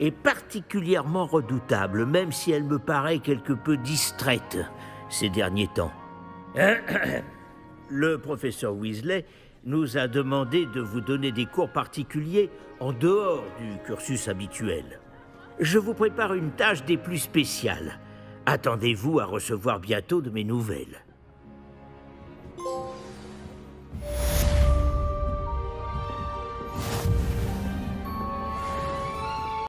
est particulièrement redoutable, même si elle me paraît quelque peu distraite ces derniers temps. Le professeur Weasley nous a demandé de vous donner des cours particuliers en dehors du cursus habituel. Je vous prépare une tâche des plus spéciales. Attendez-vous à recevoir bientôt de mes nouvelles.